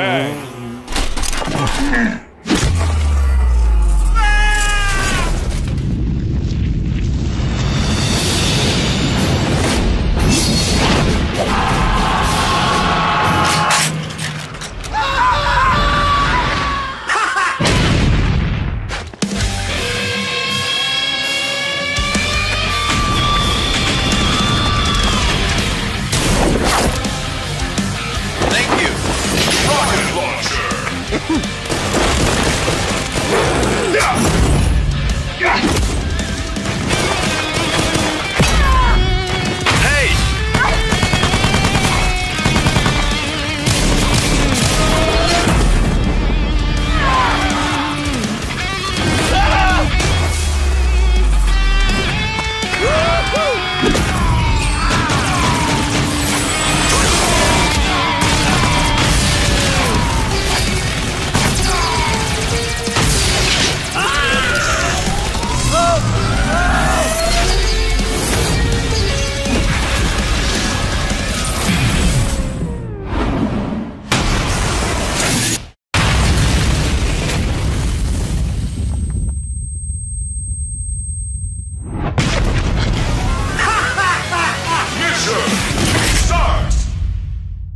Hey!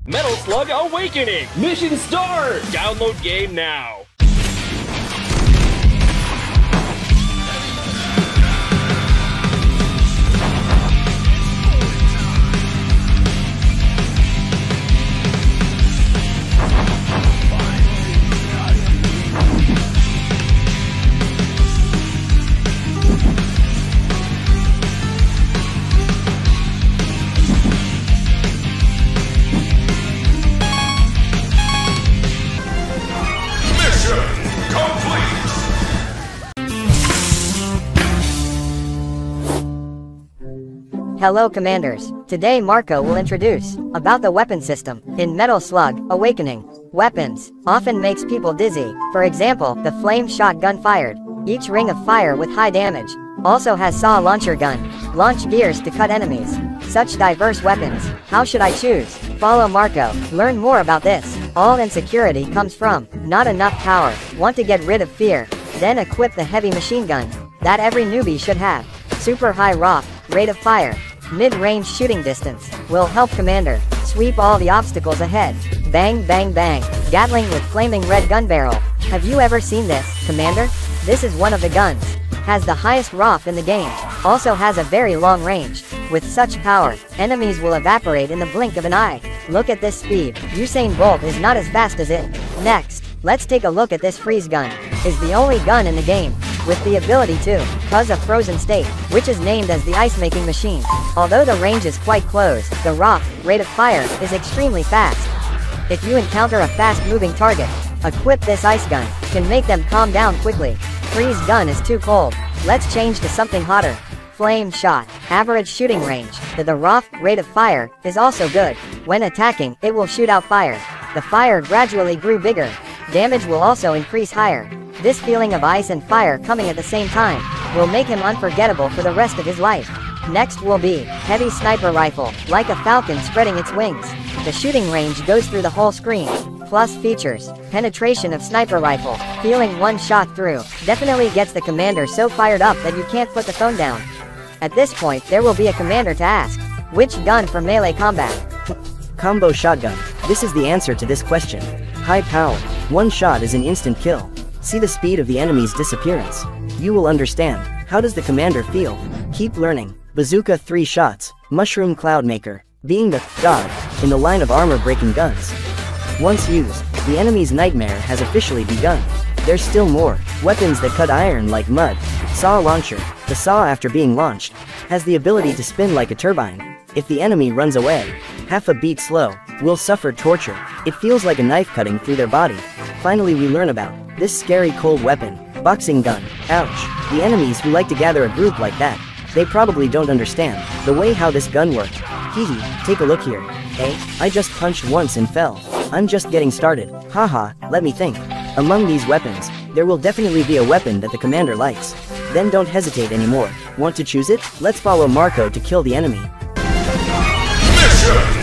Metal Slug Awakening! Mission start! Download game now! Hello Commanders. Today Marco will introduce about the weapon system in Metal Slug Awakening. Weapons often makes people dizzy. For example, the flame shotgun fired. Each ring of fire with high damage. Also has saw launcher gun. Launch gears to cut enemies. Such diverse weapons. How should I choose? Follow Marco. Learn more about this. All insecurity comes from not enough power. Want to get rid of fear. Then equip the heavy machine gun that every newbie should have. Super high ROF, rate of fire, mid-range shooting distance, will help commander sweep all the obstacles ahead. Bang bang bang, Gatling with flaming red gun barrel. Have you ever seen this, commander? This is one of the guns. Has the highest ROF in the game. Also has a very long range. With such power, enemies will evaporate in the blink of an eye. Look at this speed. Usain Bolt is not as fast as it. Next, let's take a look at this freeze gun. Is the only gun in the game with the ability to cause a frozen state, which is named as the ice making machine. Although the range is quite close, the rock rate of fire is extremely fast. If you encounter a fast moving target, equip this ice gun, can make them calm down quickly. Freeze gun is too cold. Let's change to something hotter. Flame shot, average shooting range. The, the ROF rate of fire is also good. When attacking, it will shoot out fire. The fire gradually grew bigger. Damage will also increase higher. This feeling of ice and fire coming at the same time will make him unforgettable for the rest of his life. Next will be heavy sniper rifle, like a falcon spreading its wings. The shooting range goes through the whole screen. Plus features, penetration of sniper rifle, feeling one shot through, definitely gets the commander so fired up that you can't put the phone down. At this point there will be a commander to ask, which gun for melee combat? Combo shotgun. This is the answer to this question. High power. One shot is an instant kill. See the speed of the enemy's disappearance. You will understand. How does the commander feel? Keep learning. Bazooka 3 shots. Mushroom Cloud Maker. Being the god in the line of armor breaking guns. Once used, the enemy's nightmare has officially begun. There's still more. Weapons that cut iron like mud. Saw launcher. The saw after being launched has the ability to spin like a turbine. If the enemy runs away, half a beat slow, will suffer torture. It feels like a knife cutting through their body. Finally we learn about this scary cold weapon, boxing gun. Ouch. The enemies who like to gather a group like that, they probably don't understand the way how this gun worked. Hee hee, take a look here. Hey, I just punched once and fell. I'm just getting started. Haha, let me think. Among these weapons, there will definitely be a weapon that the commander likes. Then don't hesitate anymore. Want to choose it? Let's follow Marco to kill the enemy. Mission